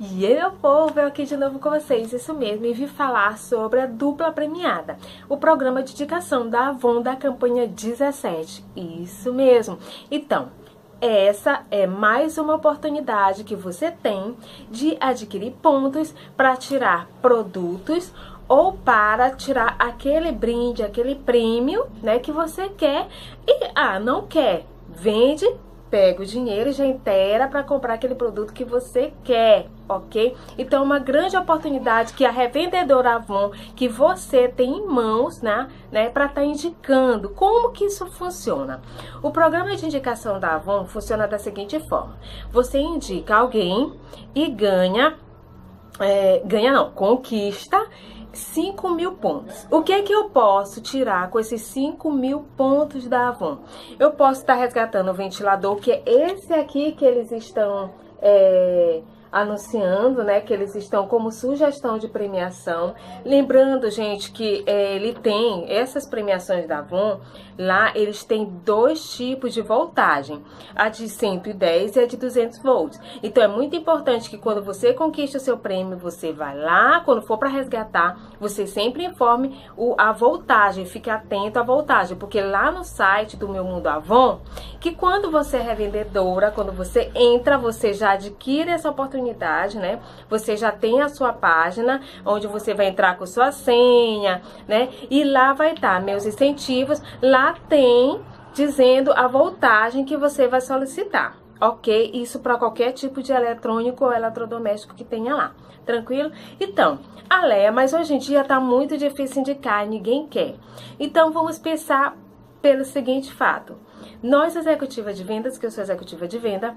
E eu, povo, eu aqui de novo com vocês, isso mesmo, e vim falar sobre a dupla premiada, o programa de indicação da Avon da campanha 17, isso mesmo. Então, essa é mais uma oportunidade que você tem de adquirir pontos para tirar produtos ou para tirar aquele brinde, aquele prêmio, né, que você quer e ah, não quer, vende pega o dinheiro e já inteira para comprar aquele produto que você quer, ok? Então, é uma grande oportunidade que a revendedora Avon, que você tem em mãos, né, né para estar tá indicando como que isso funciona. O programa de indicação da Avon funciona da seguinte forma: você indica alguém e ganha, é, ganha não, conquista 5 mil pontos. O que é que eu posso tirar com esses 5 mil pontos da Avon? Eu posso estar resgatando o ventilador, que é esse aqui que eles estão é, anunciando, né, que eles estão como sugestão de premiação. Lembrando, gente, que é, ele tem essas premiações da Avon, lá eles têm dois tipos de voltagem, a de 110 e a de 200 volts. Então é muito importante que quando você conquista o seu prêmio, você vai lá, quando for para resgatar, você sempre informe o, a voltagem, fique atento à voltagem, porque lá no site do Meu Mundo Avon, que quando você é revendedora, quando você entra, você já adquire essa oportunidade oportunidade, né? Você já tem a sua página, onde você vai entrar com sua senha, né? E lá vai estar meus incentivos. Lá tem dizendo a voltagem que você vai solicitar, ok? Isso para qualquer tipo de eletrônico ou eletrodoméstico que tenha lá, tranquilo? Então, a Leia, mas hoje em dia tá muito difícil indicar, ninguém quer. Então, vamos pensar pelo seguinte fato. Nós, executiva de vendas, que eu sou executiva de venda,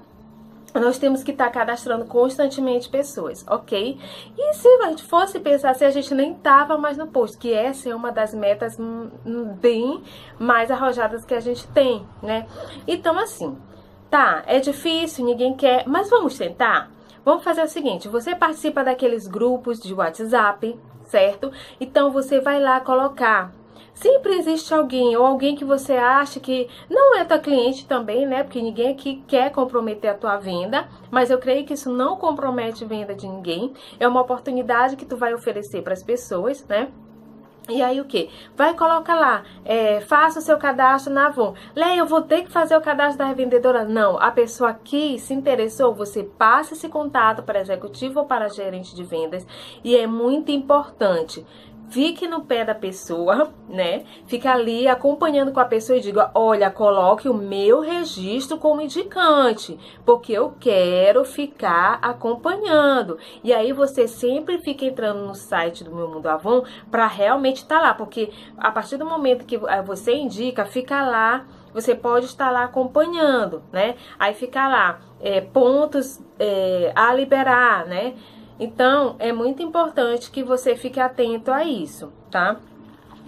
nós temos que estar tá cadastrando constantemente pessoas, ok? E se a gente fosse pensar se a gente nem tava mais no posto, que essa é uma das metas bem mais arrojadas que a gente tem, né? Então, assim, tá, é difícil, ninguém quer, mas vamos tentar? Vamos fazer o seguinte, você participa daqueles grupos de WhatsApp, certo? Então, você vai lá colocar Sempre existe alguém ou alguém que você acha que não é tua cliente também, né? Porque ninguém aqui quer comprometer a tua venda, mas eu creio que isso não compromete a venda de ninguém. É uma oportunidade que tu vai oferecer para as pessoas, né? E aí o que? Vai colocar lá, é, faça o seu cadastro na Avon. Leia, eu vou ter que fazer o cadastro da revendedora? Não, a pessoa aqui se interessou, você passa esse contato para executivo ou para gerente de vendas. E é muito importante fique no pé da pessoa, né? Fica ali acompanhando com a pessoa e diga: olha, coloque o meu registro como indicante, porque eu quero ficar acompanhando. E aí você sempre fica entrando no site do Meu Mundo Avon para realmente estar tá lá, porque a partir do momento que eh, você indica, fica lá. Você pode estar lá acompanhando, né? Aí fica lá, é, pontos é, a liberar, né? Então, é muito importante que você fique atento a isso, tá?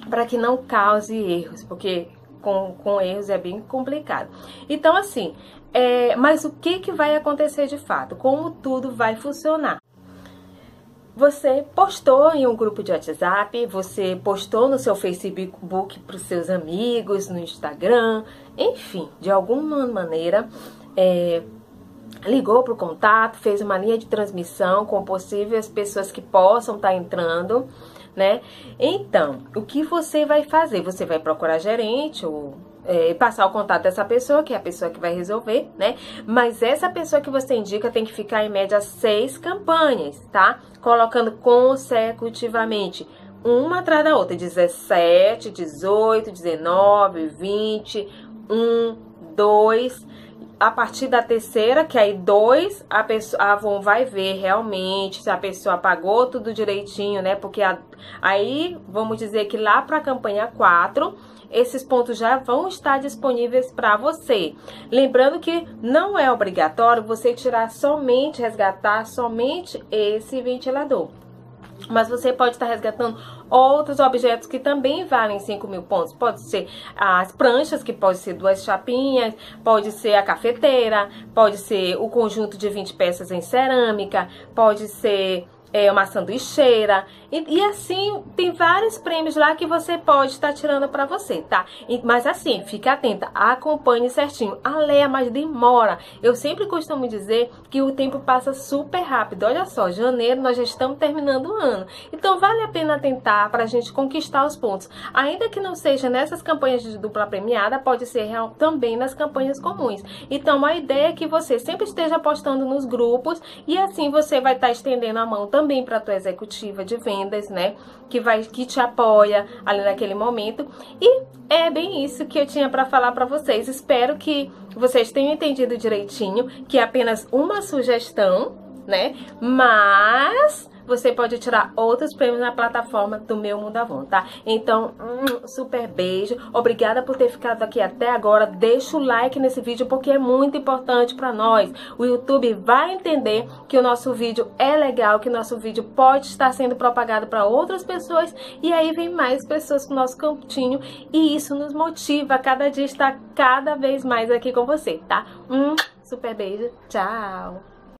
Para que não cause erros, porque com, com erros é bem complicado. Então, assim, é, mas o que, que vai acontecer de fato? Como tudo vai funcionar? Você postou em um grupo de WhatsApp, você postou no seu Facebook para os seus amigos, no Instagram, enfim, de alguma maneira, é, ligou para o contato, fez uma linha de transmissão com possíveis pessoas que possam estar tá entrando, né? Então, o que você vai fazer? Você vai procurar gerente ou é, passar o contato dessa pessoa, que é a pessoa que vai resolver, né? Mas essa pessoa que você indica tem que ficar em média seis campanhas, tá? Colocando consecutivamente uma atrás da outra, 17, 18, 19, 20, 1, 2, a partir da terceira, que aí dois, a pessoa a Avon vai ver realmente se a pessoa pagou tudo direitinho, né? Porque a, aí vamos dizer que lá para a campanha 4, esses pontos já vão estar disponíveis para você. Lembrando que não é obrigatório você tirar somente, resgatar somente esse ventilador. Mas você pode estar resgatando outros objetos que também valem 5 mil pontos. Pode ser as pranchas, que pode ser duas chapinhas, pode ser a cafeteira, pode ser o conjunto de 20 peças em cerâmica, pode ser é, uma sanduicheira. E, e, assim, tem vários prêmios lá que você pode estar tá tirando para você, tá? E, mas assim, fique atenta, acompanhe certinho. A Leia mais demora. Eu sempre costumo dizer que o tempo passa super rápido. Olha só, janeiro nós já estamos terminando o ano. Então vale a pena tentar para a gente conquistar os pontos. Ainda que não seja nessas campanhas de dupla premiada, pode ser também nas campanhas comuns. Então a ideia é que você sempre esteja postando nos grupos e assim você vai estar tá estendendo a mão também também para tua executiva de vendas, né? Que vai que te apoia ali naquele momento. E é bem isso que eu tinha para falar para vocês. Espero que vocês tenham entendido direitinho, que é apenas uma sugestão, né? Mas você pode tirar outros prêmios na plataforma do Meu Mundo Avon, tá? Então, um super beijo. Obrigada por ter ficado aqui até agora. Deixa o like nesse vídeo porque é muito importante para nós. O YouTube vai entender que o nosso vídeo é legal, que o nosso vídeo pode estar sendo propagado para outras pessoas e aí vem mais pessoas com o nosso cantinho e isso nos motiva a cada dia estar cada vez mais aqui com você, tá? Um super beijo. Tchau.